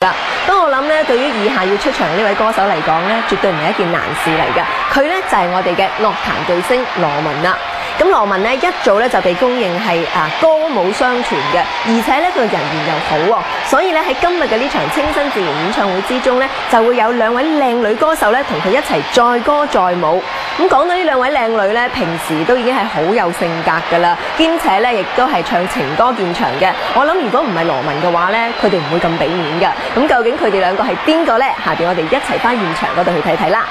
啦。不過我諗咧，對於以下要出場呢位歌手嚟講咧，絕對唔係一件難事嚟㗎。佢咧就係我哋嘅樂壇巨星羅文啦。咁羅文咧一早咧就被公認係啊歌舞雙全嘅，而且咧佢人緣又好喎，所以咧喺今日嘅呢場清新自然演唱會之中咧，就會有兩位靚女歌手咧同佢一齊載歌載舞。咁講到呢兩位靚女咧，平時都已經係好有性格㗎啦，兼且咧亦都係唱情歌見長嘅。我諗如果唔係羅文嘅話咧，佢哋唔會咁俾面㗎。咁究竟佢哋兩個係邊個呢？下邊我哋一齊翻現場嗰度去睇睇啦。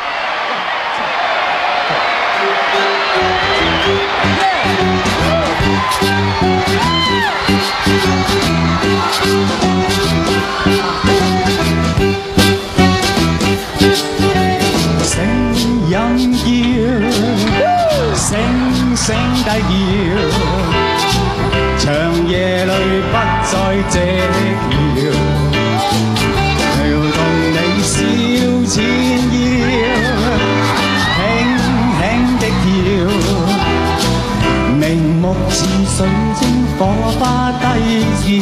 明目似水晶火花低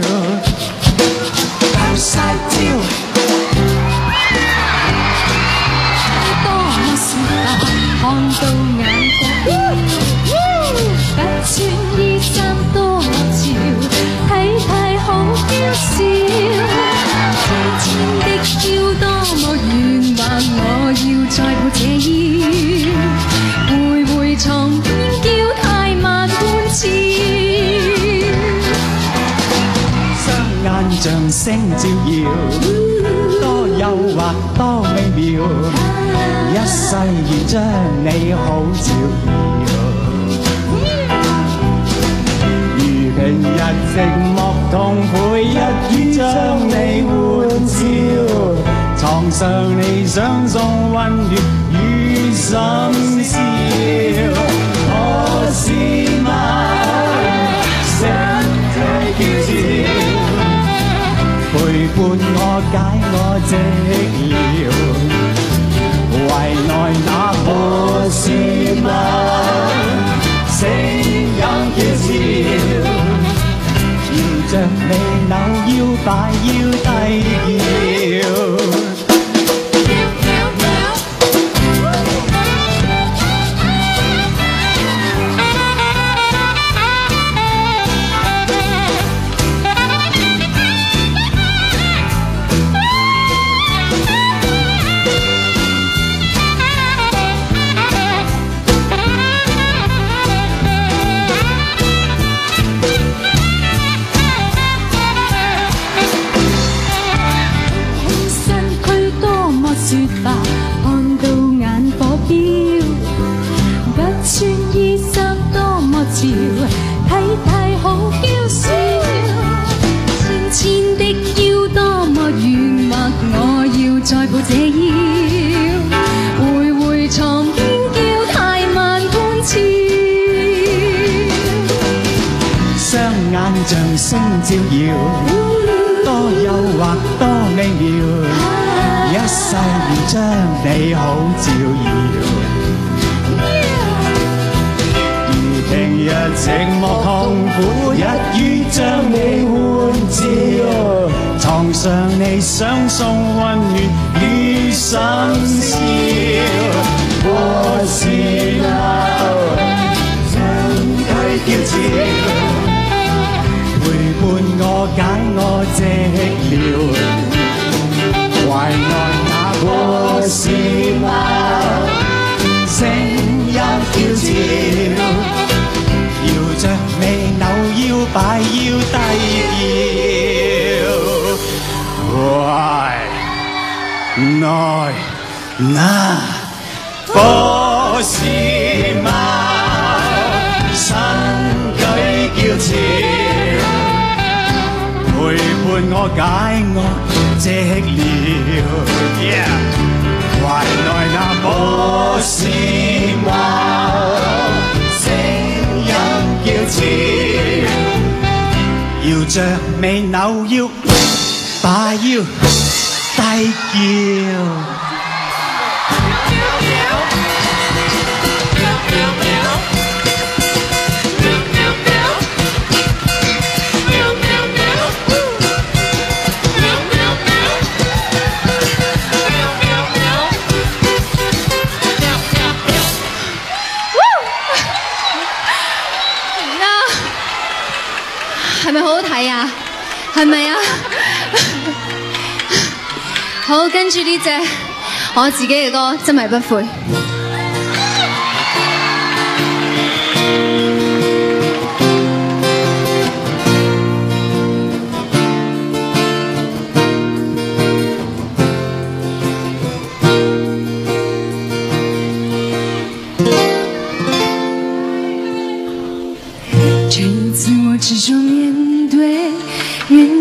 照，眼像星照耀，多诱惑多美妙，一世要將你好照耀。如平日寂寞痛苦，一於將你欢笑，床上你想送温暖與心笑，可是伴我解我寂寥，怀内那個是嗎？聲音嬌俏，搖着你扭腰摆腰低叫。多诱惑多美妙，一世要将你好照耀。如平日寂寞痛苦，一于将你歡照，床上你想送温暖與心笑，我是鬧，身軀嬌俏。陪伴我解我寂寥，怀内那个斯猫，声音娇俏，摇着尾扭腰摆腰低调，怀内那波斯猫，身躯娇俏。伴我解我寂寥。怀内那波斯猫，声音叫似，摇着尾扭腰，把腰低叫。喵喵喵喵喵喵系啊，系咪啊？好，跟住呢只我自己嘅歌，真系不悔。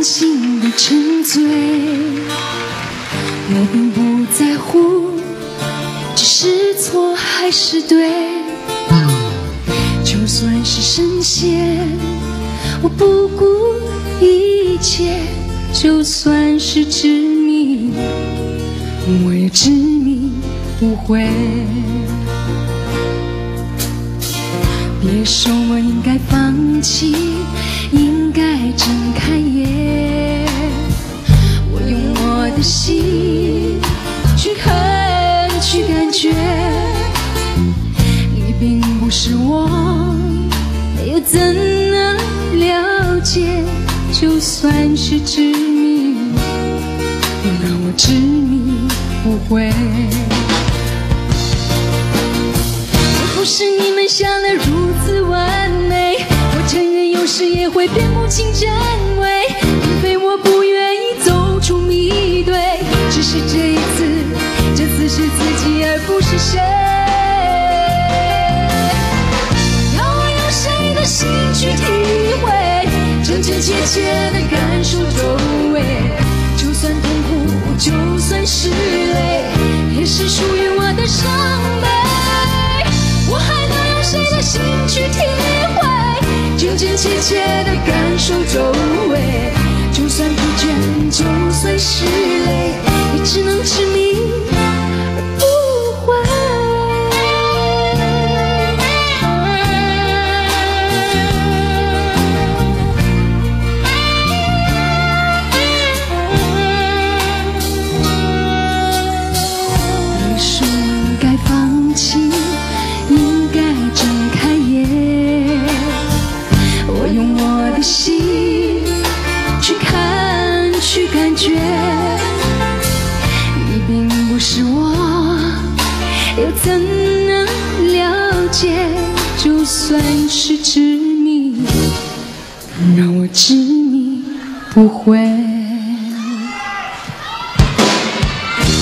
心的沉醉。我并不在乎，这是错还是对。就算是神仙，我不顾一切；就算是执迷，我也执迷不悔。别说我应该放弃，应该睁开眼。我用我的心去看，去感觉。你并不是我，又怎能了解？就算是执迷，让我执迷不悔。我不是你们想的如此完美，时也会辨不清真伪，并非我不愿意走出迷堆，只是这一次，这次是自己而不是谁。要我用谁的心去体会，真真切切的感受周围，就算痛苦，就算是泪，也是属不悔。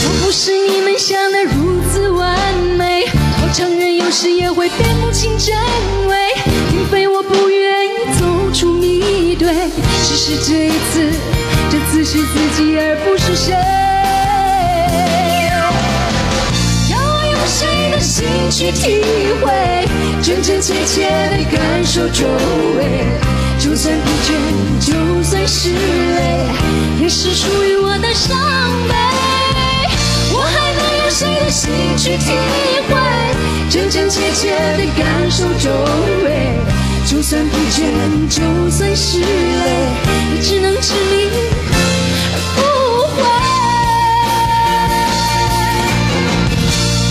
我不是你们想的如此完美，我承认有时也会辨不清真伪，并非我不愿意走出迷堆，只是这一次，这次是自己而不是谁。要我用谁的心去体会，真真切切的感受周围，就算疲倦，就算是累，也是属于我的伤悲。我还能用谁的心去体会，真真切切的感受周围？就算疲倦，就算是累，也只能执迷而不悔。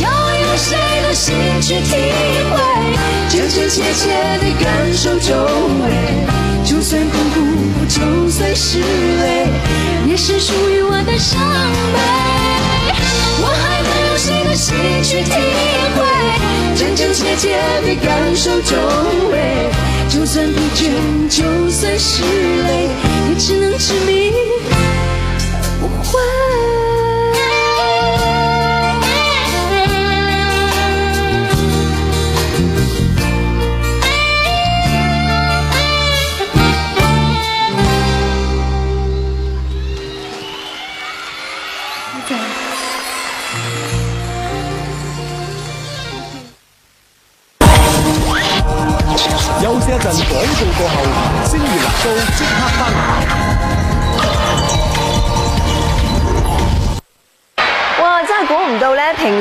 要用谁的心去体会，真真切切的感受周围？就算痛苦，就算是泪，也是属于我的伤悲。我还能用谁的心去体会，真真切切地感受周围？就算疲倦，就算是累，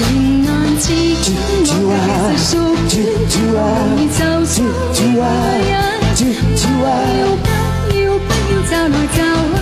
情难自禁，我嘅其實屬於容易受傷女人。要不要不要找来找去，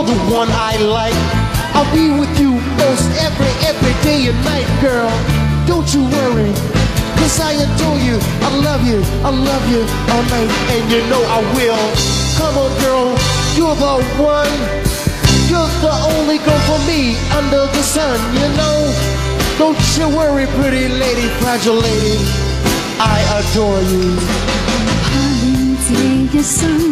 you're the one I like. I'll be with you most every, every day and night, girl. Don't you worry, cause I adore you. I love you, I love you all night, and you know I will. Come on, girl, you're the one. You're the only girl for me under the sun, you know. Don't you worry, pretty lady, fragile lady. I adore you. 怕恋这一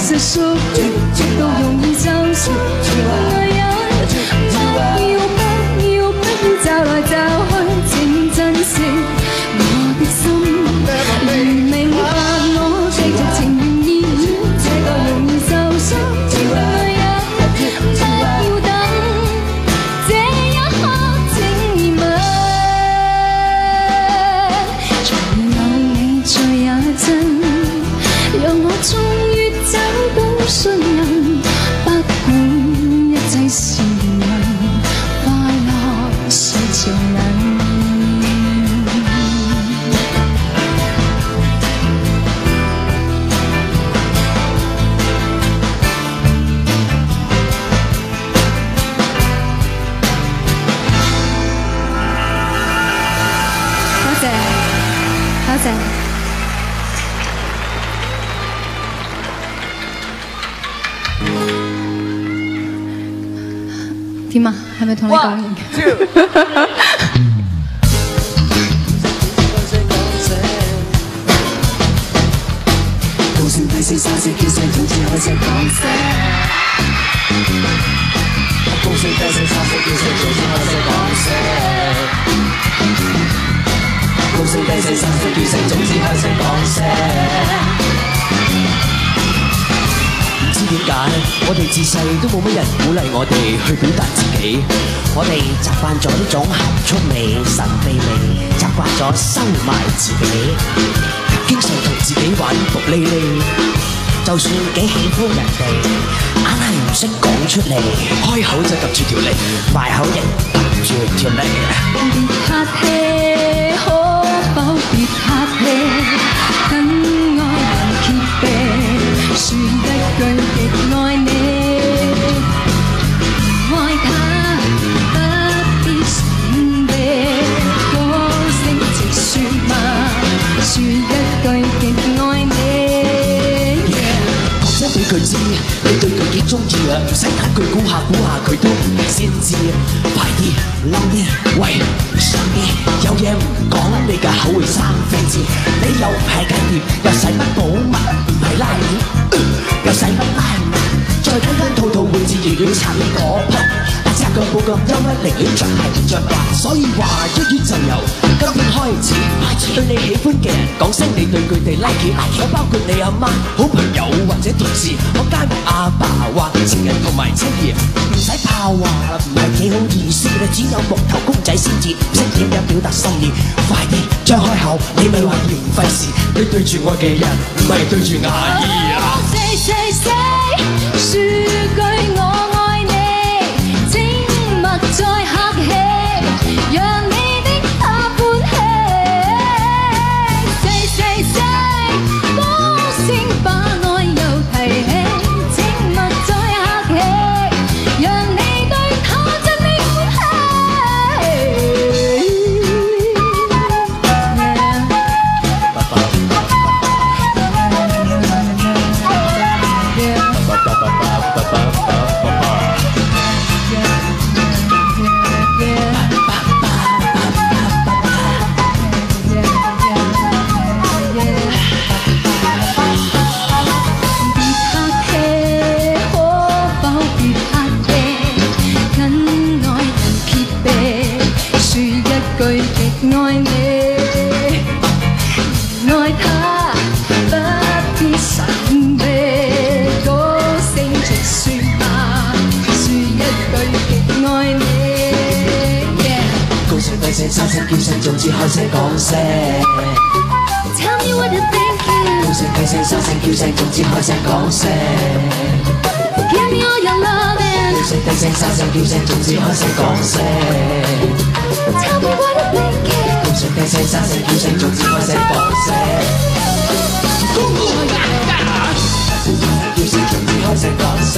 我卻其實屬於都容易受伤咪同你講完？高聲低聲沙聲叫聲，總之開聲講聲。解，我哋自細都冇乜人鼓勵我哋去表達自己。我哋習慣咗呢種含蓄味、神秘味，習慣咗收埋自己，經常同自己玩伏哩哩。就算幾喜歡人哋，硬系唔識講出嚟，開口就揼住條脷，埋口亦揼住條脷。別客氣，可否別客氣？跟愛人揭秘，一句极爱你。爱他不必閃避，歌聲直說嘛，说一句极爱你。講真俾佢知，你对佢几中意啊！唔使揀句估下估下佢都咁憂鬱，寧願着鞋唔着襪。所以話一於就由今天開始，對你喜歡嘅人講聲你對佢哋 like 我包括你阿媽、好朋友或者同事，我街坊阿爸或情人同埋妻兒，唔使怕話唔係幾好意思，你只有木頭公仔先至識點樣表達心意。快啲張開口，你咪話嫌費事，你對住我嘅人唔係對住阿姨啊！別客叫声，总之开声讲声。 Tell me what you think 高声低声三声叫声，总之开声讲声。 Give me all your loving. 高声低声三声叫声，总之开声讲声。 Tell me what you think 高声低声三声叫声，总之开声讲声。叫声总之开声讲声。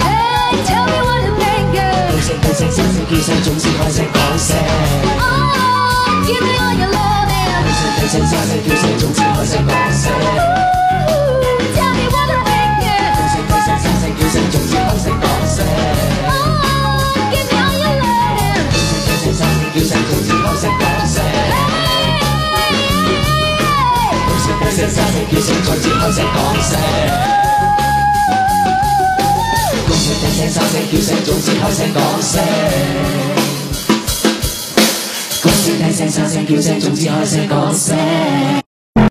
Hey, tell me what you think 高声低声三声叫声，总之开声讲声。 聲三聲叫聲，總之開聲講聲。高聲低聲三聲叫聲，總之開聲講聲。高聲低聲三聲叫聲，總之開聲講聲。